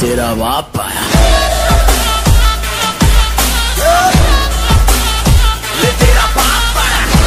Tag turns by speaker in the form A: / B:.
A: तेरा बाप आया